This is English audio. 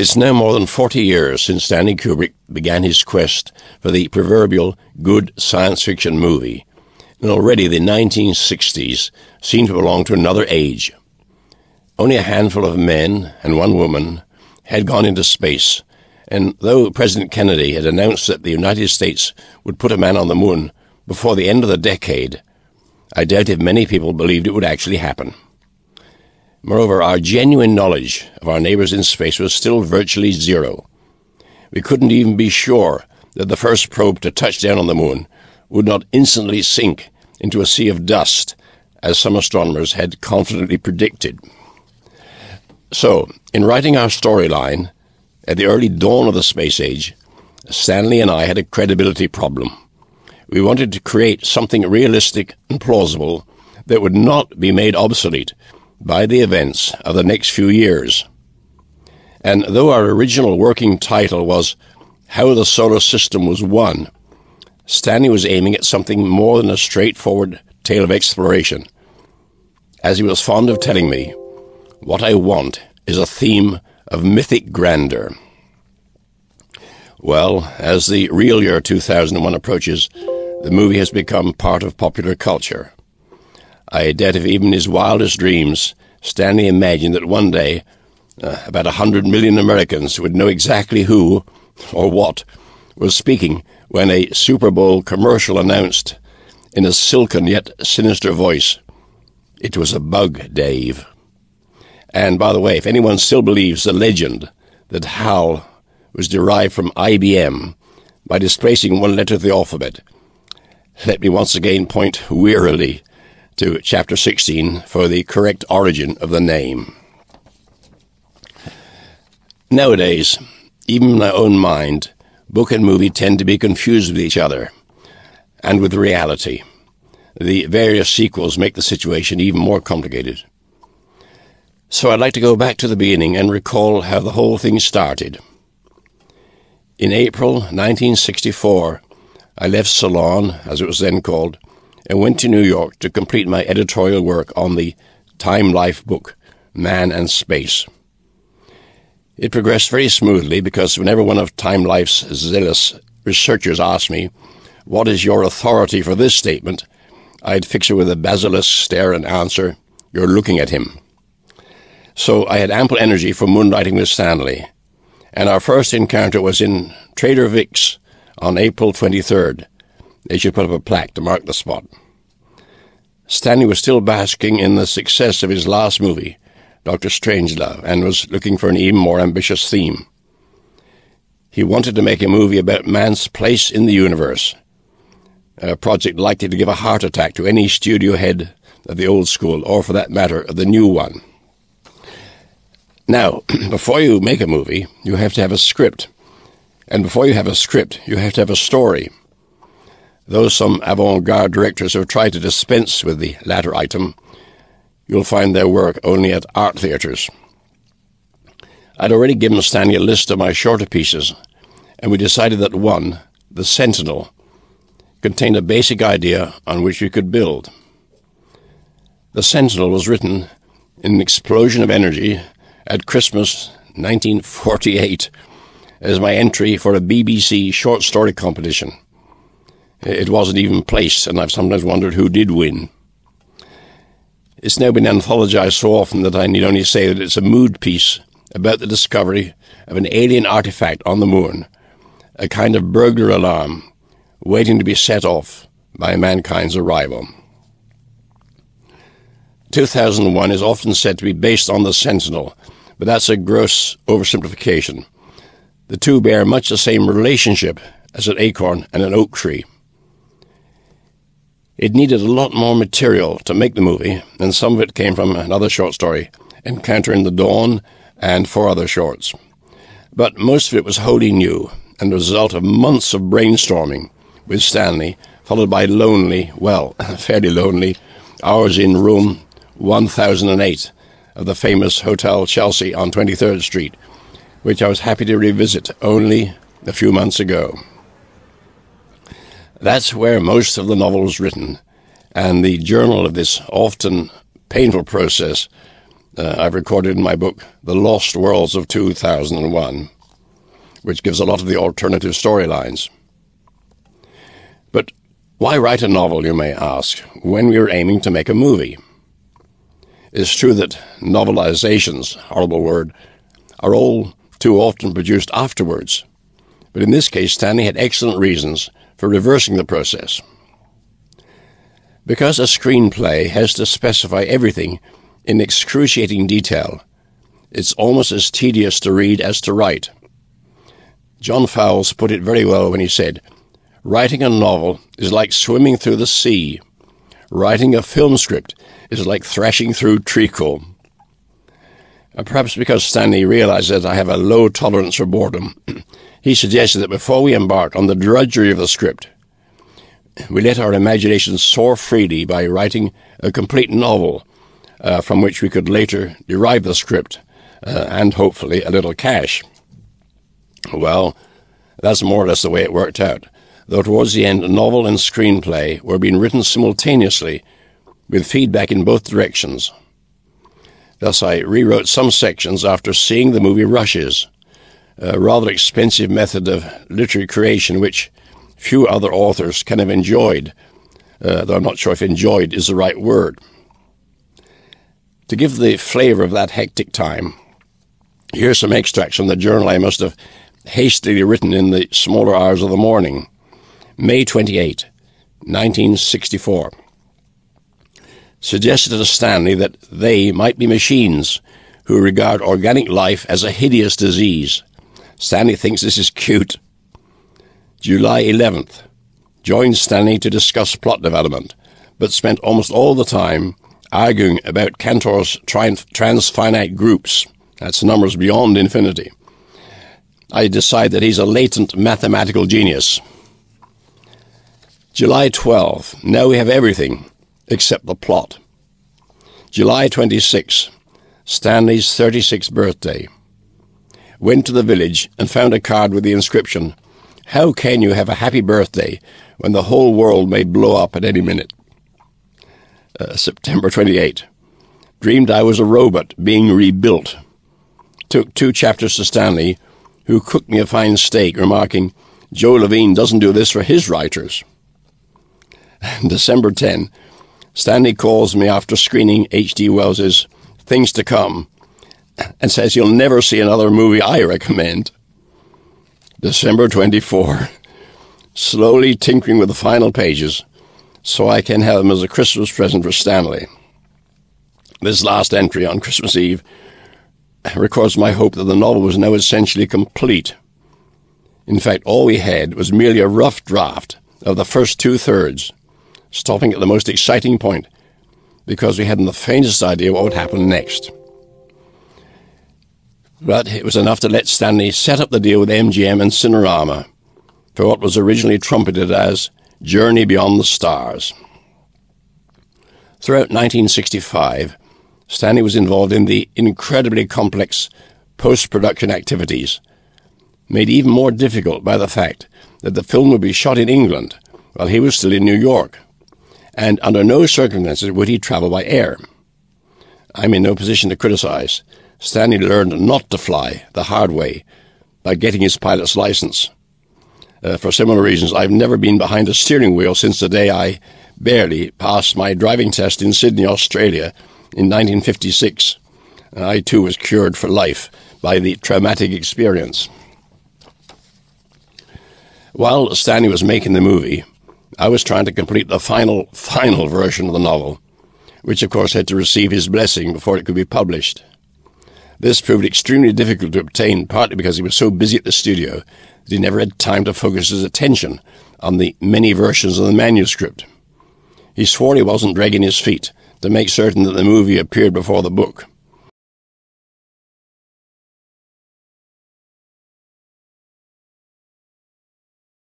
It's now more than 40 years since Stanley Kubrick began his quest for the proverbial good science fiction movie, and already the 1960s seem to belong to another age. Only a handful of men and one woman had gone into space, and though President Kennedy had announced that the United States would put a man on the moon before the end of the decade, I doubt if many people believed it would actually happen. Moreover, our genuine knowledge of our neighbors in space was still virtually zero. We couldn't even be sure that the first probe to touch down on the moon would not instantly sink into a sea of dust, as some astronomers had confidently predicted. So, in writing our storyline, at the early dawn of the space age, Stanley and I had a credibility problem. We wanted to create something realistic and plausible that would not be made obsolete by the events of the next few years. And though our original working title was How the Solar System Was Won, Stanley was aiming at something more than a straightforward tale of exploration. As he was fond of telling me, what I want is a theme of mythic grandeur. Well, as the real year 2001 approaches, the movie has become part of popular culture. I doubt if even his wildest dreams Stanley imagined that one day uh, about a hundred million Americans would know exactly who or what was speaking when a Super Bowl commercial announced in a silken yet sinister voice, It was a bug, Dave. And by the way, if anyone still believes the legend that HAL was derived from IBM by displacing one letter of the alphabet, let me once again point wearily to chapter 16 for the correct origin of the name. Nowadays, even in my own mind, book and movie tend to be confused with each other and with reality. The various sequels make the situation even more complicated. So I'd like to go back to the beginning and recall how the whole thing started. In April 1964, I left Ceylon, as it was then called, and went to New York to complete my editorial work on the Time Life book, Man and Space. It progressed very smoothly because whenever one of Time Life's zealous researchers asked me, What is your authority for this statement? I'd fix her with a basilisk stare and answer, You're looking at him. So I had ample energy for moonlighting with Stanley, and our first encounter was in Trader Vic's on April 23rd. They should put up a plaque to mark the spot. Stanley was still basking in the success of his last movie, Doctor Strangelove, and was looking for an even more ambitious theme. He wanted to make a movie about man's place in the universe, a project likely to give a heart attack to any studio head of the old school, or for that matter, of the new one. Now, before you make a movie, you have to have a script. And before you have a script, you have to have a story. Though some avant garde directors have tried to dispense with the latter item, you'll find their work only at art theatres. I'd already given Stanley a list of my shorter pieces, and we decided that one, The Sentinel, contained a basic idea on which we could build. The Sentinel was written in an explosion of energy at Christmas 1948 as my entry for a BBC short story competition. It wasn't even placed, and I've sometimes wondered who did win. It's now been anthologized so often that I need only say that it's a mood piece about the discovery of an alien artifact on the moon, a kind of burglar alarm waiting to be set off by mankind's arrival. 2001 is often said to be based on the Sentinel, but that's a gross oversimplification. The two bear much the same relationship as an acorn and an oak tree. It needed a lot more material to make the movie, and some of it came from another short story, Encounter in the Dawn, and four other shorts. But most of it was wholly new, and the result of months of brainstorming with Stanley, followed by lonely, well, fairly lonely, hours in room 1008 of the famous Hotel Chelsea on 23rd Street, which I was happy to revisit only a few months ago. That's where most of the novel was written, and the journal of this often painful process uh, I've recorded in my book, The Lost Worlds of 2001, which gives a lot of the alternative storylines. But why write a novel, you may ask, when we are aiming to make a movie? It's true that novelizations, horrible word, are all too often produced afterwards. But in this case, Stanley had excellent reasons for reversing the process. Because a screenplay has to specify everything in excruciating detail, it's almost as tedious to read as to write. John Fowles put it very well when he said, Writing a novel is like swimming through the sea. Writing a film script is like thrashing through treacle. Uh, perhaps because Stanley realized that I have a low tolerance for boredom, he suggested that before we embark on the drudgery of the script, we let our imaginations soar freely by writing a complete novel uh, from which we could later derive the script uh, and hopefully a little cash. Well, that's more or less the way it worked out, though towards the end, novel and screenplay were being written simultaneously with feedback in both directions. Thus, I rewrote some sections after seeing the movie Rushes, a rather expensive method of literary creation which few other authors can have enjoyed, uh, though I'm not sure if enjoyed is the right word. To give the flavour of that hectic time, here's some extracts from the journal I must have hastily written in the smaller hours of the morning. May 28, 1964 suggested to Stanley that they might be machines who regard organic life as a hideous disease. Stanley thinks this is cute. July 11th. Joined Stanley to discuss plot development, but spent almost all the time arguing about Cantor's transfinite groups. That's numbers beyond infinity. I decide that he's a latent mathematical genius. July 12. Now we have everything except the plot. July 26, Stanley's 36th birthday. Went to the village and found a card with the inscription, How can you have a happy birthday when the whole world may blow up at any minute? Uh, September 28. Dreamed I was a robot being rebuilt. Took two chapters to Stanley, who cooked me a fine steak, remarking, Joe Levine doesn't do this for his writers. December 10. Stanley calls me after screening H.G. Wells's Things to Come and says you'll never see another movie I recommend. December 24. Slowly tinkering with the final pages so I can have them as a Christmas present for Stanley. This last entry on Christmas Eve records my hope that the novel was now essentially complete. In fact, all we had was merely a rough draft of the first two thirds stopping at the most exciting point because we hadn't the faintest idea what would happen next. But it was enough to let Stanley set up the deal with MGM and Cinerama for what was originally trumpeted as Journey Beyond the Stars. Throughout 1965, Stanley was involved in the incredibly complex post production activities, made even more difficult by the fact that the film would be shot in England while he was still in New York and under no circumstances would he travel by air. I'm in no position to criticize. Stanley learned not to fly the hard way by getting his pilot's license. Uh, for similar reasons, I've never been behind a steering wheel since the day I barely passed my driving test in Sydney, Australia in 1956. I too was cured for life by the traumatic experience. While Stanley was making the movie, I was trying to complete the final, final version of the novel, which of course had to receive his blessing before it could be published. This proved extremely difficult to obtain, partly because he was so busy at the studio that he never had time to focus his attention on the many versions of the manuscript. He swore he wasn't dragging his feet to make certain that the movie appeared before the book.